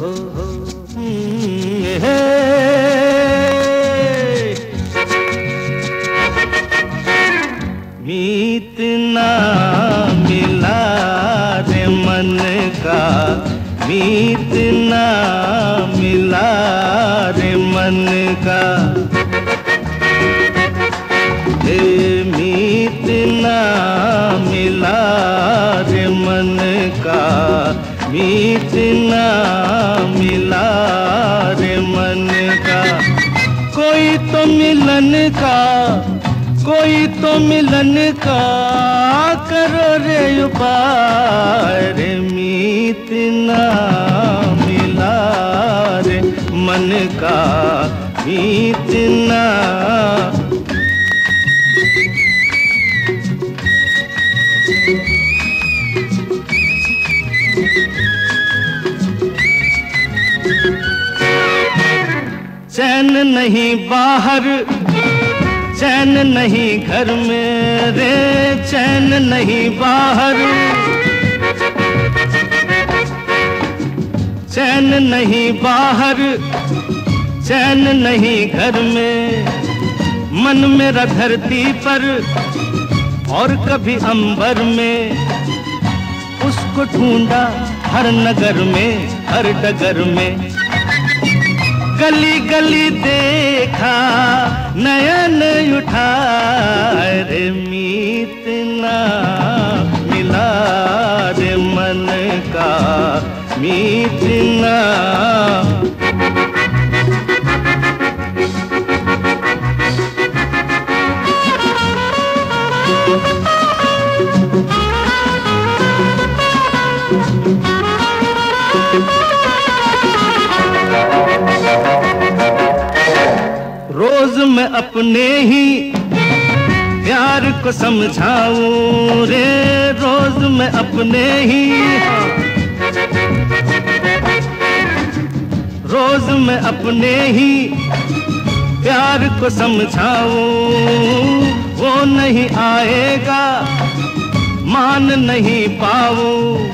मीतना मिला रे मन का। मिला रे मन का। मिला रे मन का। मिलन का, कोई तो मिलन का करो रे उपाय रे मीत ना मिला रे, मन का मीत ना चैन नहीं बाहर, चैन नहीं घर में रे चैन नहीं बाहर। चैन नहीं बाहर, चैन नहीं घर में, मन मेरा धरती पर और कभी अंबर में। उसको ढूंढा हर नगर में, हर डगर में। गली गली देखा नयन उठा रे मीत ना। मिला रे मन का मीत अपने ही प्यार को समझाऊं रे, रोज मैं अपने ही। रोज मैं अपने ही प्यार को समझाऊं। वो नहीं आएगा, मान नहीं पाऊँ।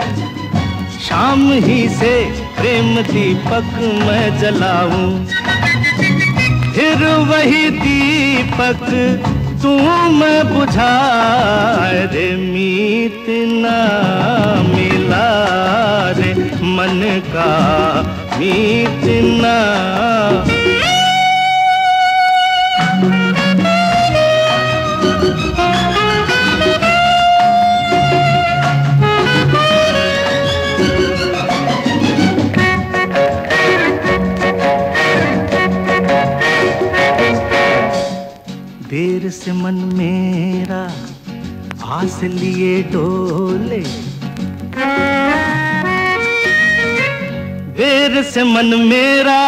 शाम ही से प्रेम दीपक मैं जलाऊं। फिर वही दीपक, तू मैं बुझा रे, मीत ना मिला रे, मन का मीत ना। देर से मन मेरा आस लिए डोले। देर से मन मेरा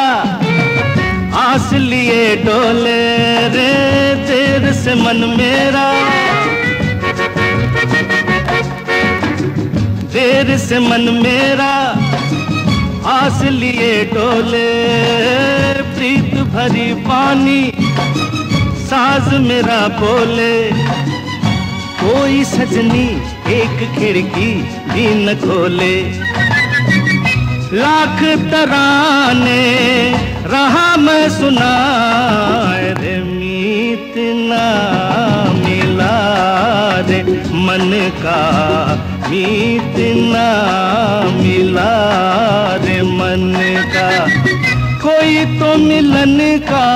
आस लिए डोले रे। देर से मन मेरा देर से मन मेरा आस लिए डोले। प्रीत भरी पानी साज मेरा बोले। कोई सजनी एक खिड़की भी न खोले। लाख तराने रहा मैं सुना रे, मीत ना मिला रे। मन का मीत ना मिला रे, मन का। कोई तो मिलन का